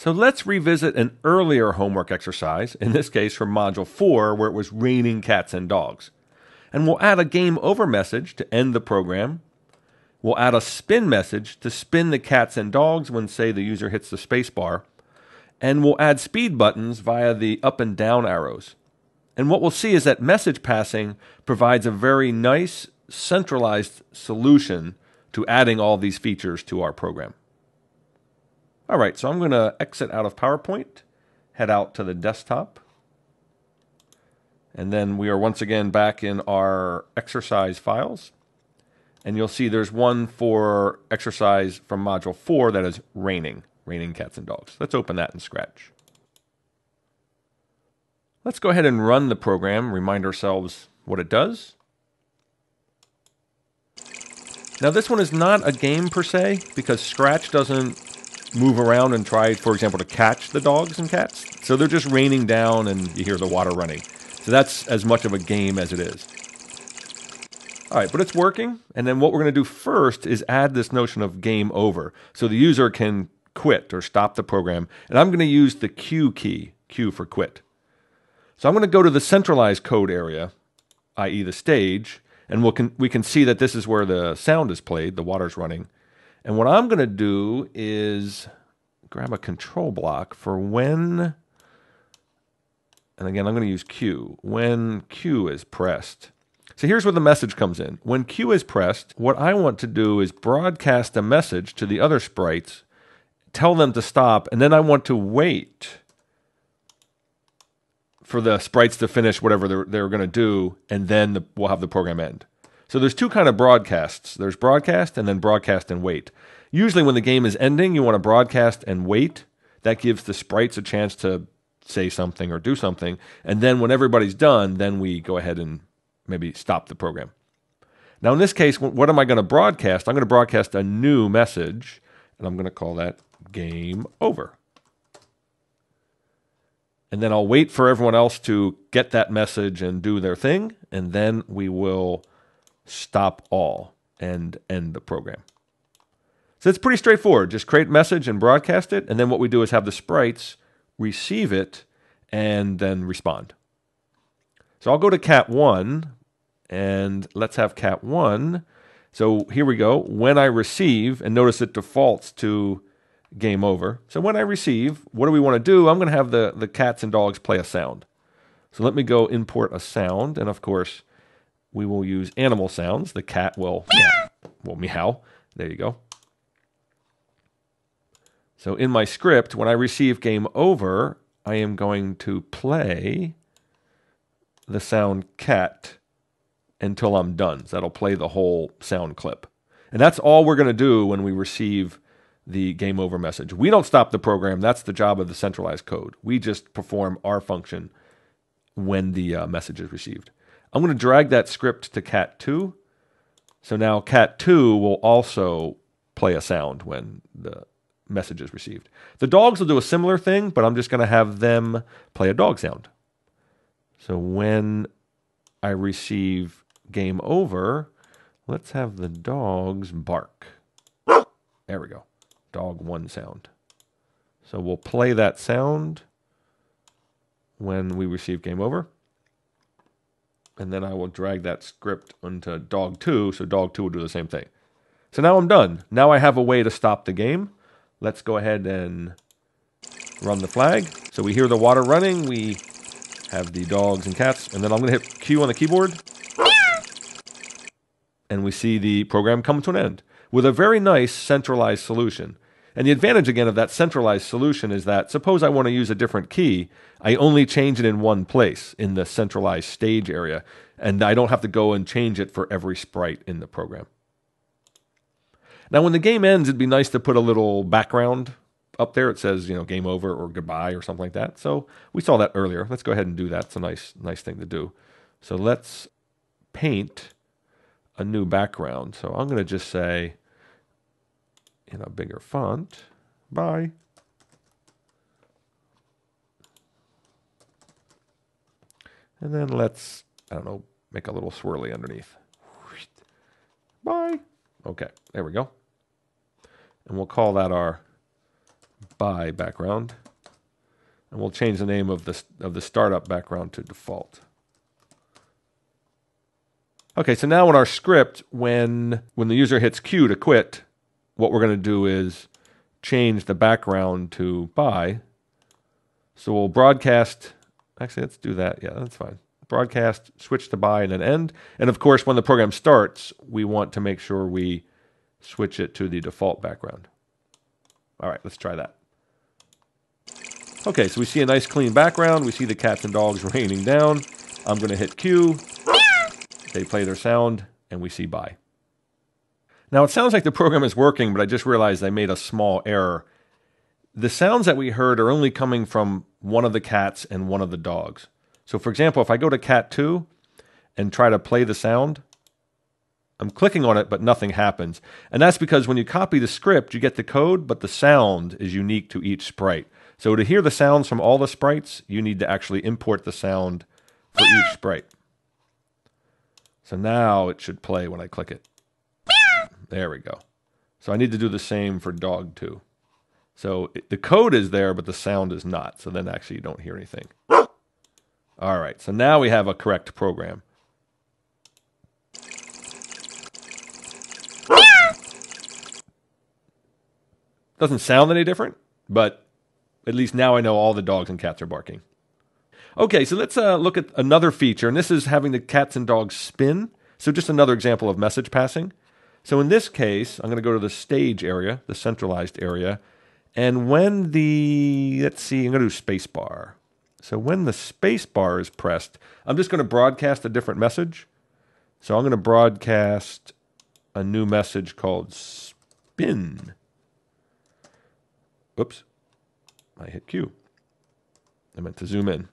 So let's revisit an earlier homework exercise, in this case from Module 4, where it was raining cats and dogs. And we'll add a game over message to end the program. We'll add a spin message to spin the cats and dogs when, say, the user hits the spacebar. And we'll add speed buttons via the up and down arrows. And what we'll see is that message passing provides a very nice centralized solution to adding all these features to our program. All right, so I'm going to exit out of PowerPoint, head out to the desktop, and then we are once again back in our exercise files. And you'll see there's one for exercise from Module 4 that is raining, raining cats and dogs. Let's open that in Scratch. Let's go ahead and run the program, remind ourselves what it does. Now this one is not a game per se because Scratch doesn't move around and try, for example, to catch the dogs and cats. So they're just raining down and you hear the water running. So that's as much of a game as it is. All right, but it's working. And then what we're going to do first is add this notion of game over. So the user can quit or stop the program. And I'm going to use the Q key, Q for quit. So I'm going to go to the centralized code area, i.e. the stage, and we'll can, we can see that this is where the sound is played, the water's running. And what I'm going to do is grab a control block for when, and again, I'm going to use Q, when Q is pressed. So here's where the message comes in. When Q is pressed, what I want to do is broadcast a message to the other sprites, tell them to stop, and then I want to wait for the sprites to finish whatever they're, they're going to do, and then the, we'll have the program end. So there's two kind of broadcasts. There's broadcast and then broadcast and wait. Usually when the game is ending, you want to broadcast and wait. That gives the sprites a chance to say something or do something. And then when everybody's done, then we go ahead and maybe stop the program. Now in this case, what am I going to broadcast? I'm going to broadcast a new message, and I'm going to call that game over. And then I'll wait for everyone else to get that message and do their thing, and then we will stop all and end the program. So it's pretty straightforward. Just create message and broadcast it. And then what we do is have the sprites receive it and then respond. So I'll go to cat one and let's have cat one. So here we go. When I receive, and notice it defaults to game over. So when I receive, what do we want to do? I'm going to have the, the cats and dogs play a sound. So let me go import a sound. And of course, we will use animal sounds. The cat will meow. will meow. There you go. So in my script, when I receive game over, I am going to play the sound cat until I'm done. So that'll play the whole sound clip. And that's all we're going to do when we receive the game over message. We don't stop the program. That's the job of the centralized code. We just perform our function when the uh, message is received. I'm going to drag that script to cat2. So now cat2 will also play a sound when the message is received. The dogs will do a similar thing, but I'm just going to have them play a dog sound. So when I receive game over, let's have the dogs bark. There we go. Dog one sound. So we'll play that sound when we receive game over and then I will drag that script onto dog 2, so dog 2 will do the same thing. So now I'm done. Now I have a way to stop the game. Let's go ahead and run the flag. So we hear the water running, we have the dogs and cats, and then I'm going to hit Q on the keyboard. And we see the program come to an end with a very nice centralized solution. And the advantage again of that centralized solution is that suppose I want to use a different key, I only change it in one place in the centralized stage area, and I don't have to go and change it for every sprite in the program. Now, when the game ends, it'd be nice to put a little background up there. It says, you know, game over or goodbye or something like that. So we saw that earlier. Let's go ahead and do that. It's a nice, nice thing to do. So let's paint a new background. So I'm going to just say, in a bigger font. Bye. And then let's, I don't know, make a little swirly underneath. Bye. Okay, there we go. And we'll call that our bye background. And we'll change the name of the, of the startup background to default. Okay, so now in our script, when, when the user hits Q to quit, what we're going to do is change the background to bye. So we'll broadcast, actually, let's do that. Yeah, that's fine. Broadcast, switch to bye, and then end. And of course, when the program starts, we want to make sure we switch it to the default background. All right, let's try that. Okay, so we see a nice clean background. We see the cats and dogs raining down. I'm going to hit Q. They play their sound, and we see bye. Now, it sounds like the program is working, but I just realized I made a small error. The sounds that we heard are only coming from one of the cats and one of the dogs. So, for example, if I go to cat 2 and try to play the sound, I'm clicking on it, but nothing happens. And that's because when you copy the script, you get the code, but the sound is unique to each sprite. So to hear the sounds from all the sprites, you need to actually import the sound for each sprite. So now it should play when I click it. There we go. So I need to do the same for dog too. So it, the code is there, but the sound is not. So then actually you don't hear anything. All right, so now we have a correct program. Doesn't sound any different, but at least now I know all the dogs and cats are barking. Okay, so let's uh, look at another feature, and this is having the cats and dogs spin. So just another example of message passing. So in this case, I'm going to go to the stage area, the centralized area, and when the, let's see, I'm going to do spacebar. So when the spacebar is pressed, I'm just going to broadcast a different message. So I'm going to broadcast a new message called spin. Oops. I hit Q. I meant to zoom in.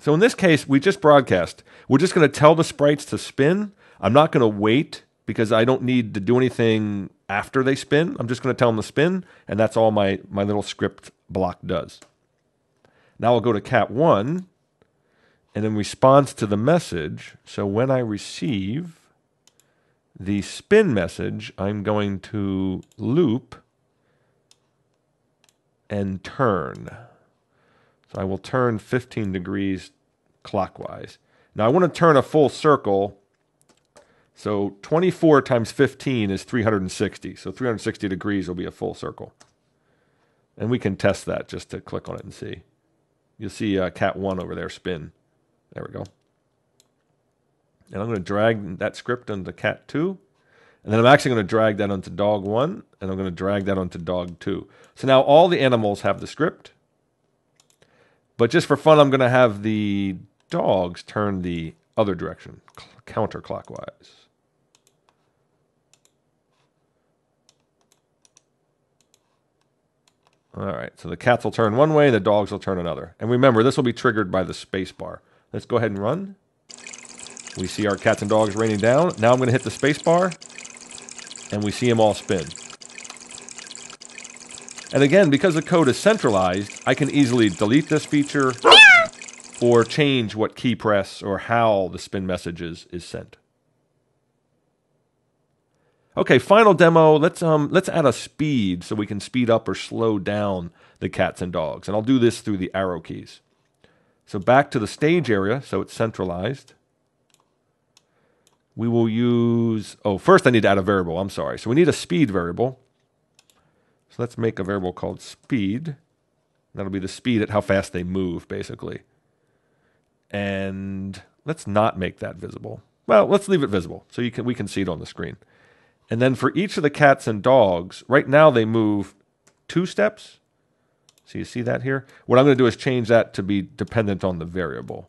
So in this case, we just broadcast. We're just going to tell the sprites to spin. I'm not going to wait because I don't need to do anything after they spin. I'm just going to tell them to spin, and that's all my, my little script block does. Now I'll go to cat 1, and in response to the message, so when I receive the spin message, I'm going to loop and turn. So I will turn 15 degrees clockwise. Now I want to turn a full circle. So 24 times 15 is 360. So 360 degrees will be a full circle. And we can test that just to click on it and see. You'll see uh, cat 1 over there spin. There we go. And I'm going to drag that script onto cat 2. And then I'm actually going to drag that onto dog one, and I'm going to drag that onto dog two. So now all the animals have the script. But just for fun, I'm going to have the dogs turn the other direction, counterclockwise. All right, so the cats will turn one way, the dogs will turn another. And remember, this will be triggered by the space bar. Let's go ahead and run. We see our cats and dogs raining down. Now I'm going to hit the space bar and we see them all spin. And again, because the code is centralized, I can easily delete this feature or change what key press or how the spin messages is sent. Okay, final demo. Let's um let's add a speed so we can speed up or slow down the cats and dogs. And I'll do this through the arrow keys. So back to the stage area, so it's centralized we will use, oh, first I need to add a variable. I'm sorry. So we need a speed variable. So let's make a variable called speed. That'll be the speed at how fast they move, basically. And let's not make that visible. Well, let's leave it visible so you can we can see it on the screen. And then for each of the cats and dogs, right now they move two steps. So you see that here? What I'm going to do is change that to be dependent on the variable.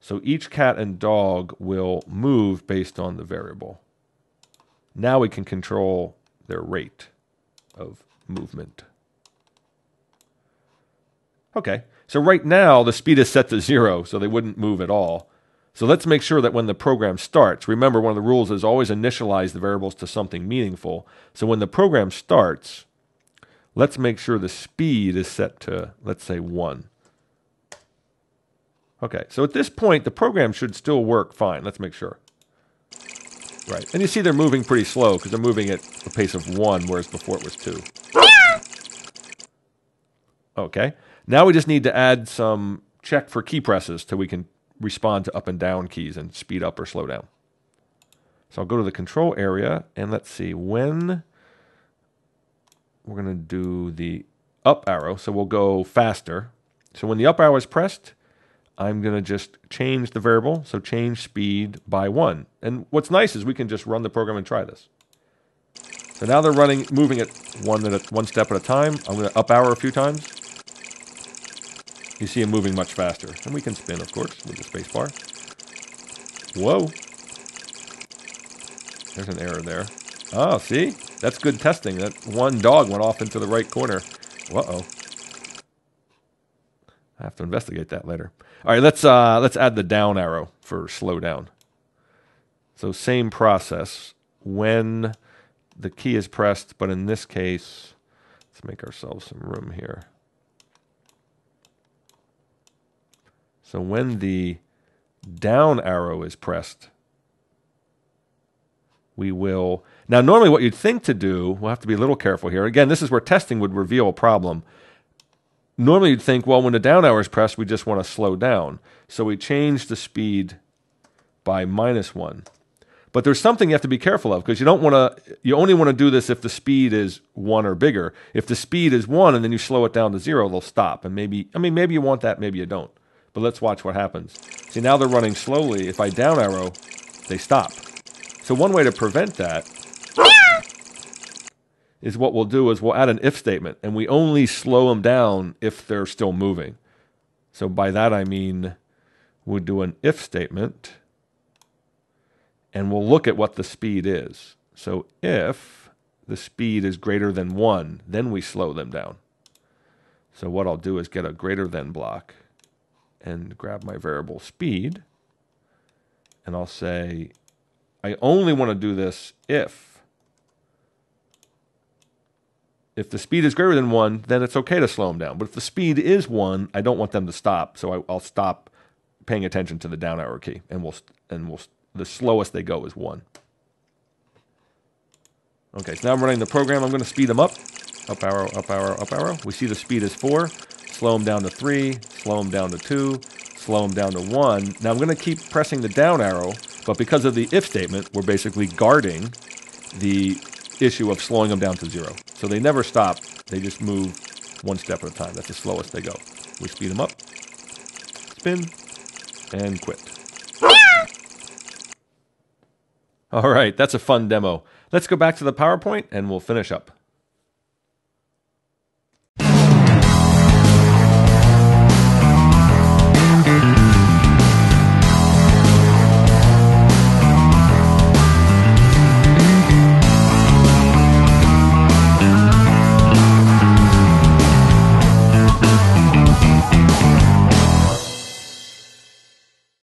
So each cat and dog will move based on the variable. Now we can control their rate of movement. Okay, so right now the speed is set to zero, so they wouldn't move at all. So let's make sure that when the program starts, remember one of the rules is always initialize the variables to something meaningful. So when the program starts, let's make sure the speed is set to, let's say, 1. Okay, so at this point, the program should still work fine. Let's make sure. Right, and you see they're moving pretty slow because they're moving at a pace of 1, whereas before it was 2. Okay. Now we just need to add some check for key presses till we can respond to up and down keys and speed up or slow down. So I'll go to the control area and let's see when we're going to do the up arrow. So we'll go faster. So when the up arrow is pressed, I'm going to just change the variable. So change speed by one. And what's nice is we can just run the program and try this. So now they're running, moving it one at a, one step at a time. I'm going to up arrow a few times. You see him moving much faster. And we can spin, of course, with the space bar. Whoa. There's an error there. Oh, see? That's good testing. That one dog went off into the right corner. Uh-oh. I have to investigate that later. All right, let's uh, let's add the down arrow for slow down. So same process. When the key is pressed, but in this case, let's make ourselves some room here. So when the down arrow is pressed, we will. Now, normally, what you'd think to do, we'll have to be a little careful here. Again, this is where testing would reveal a problem. Normally, you'd think, well, when the down arrow is pressed, we just want to slow down. So we change the speed by minus one. But there's something you have to be careful of because you don't want to, you only want to do this if the speed is one or bigger. If the speed is one and then you slow it down to zero, they'll stop. And maybe, I mean, maybe you want that, maybe you don't. But let's watch what happens. See, now they're running slowly. If I down arrow, they stop. So one way to prevent that is what we'll do is we'll add an if statement and we only slow them down if they're still moving. So by that I mean we'll do an if statement and we'll look at what the speed is. So if the speed is greater than 1, then we slow them down. So what I'll do is get a greater than block and grab my variable speed and I'll say I only want to do this if if the speed is greater than 1, then it's okay to slow them down. But if the speed is 1, I don't want them to stop, so I, will stop paying attention to the down arrow key and we'll and we'll the slowest they go is 1. Okay, so now I'm running the program. I'm going to speed them up. Up arrow, up arrow, up arrow. We see the speed is 4. Slow them down to 3. Slow them down to 2. Slow them down to 1. Now I'm going to keep pressing the down arrow, but because of the if statement, we're basically guarding the issue of slowing them down to 0. So they never stop. They just move one step at a time. That's the slowest they go. We speed them up, spin, and quit. All right, that's a fun demo. Let's go back to the PowerPoint and we'll finish up.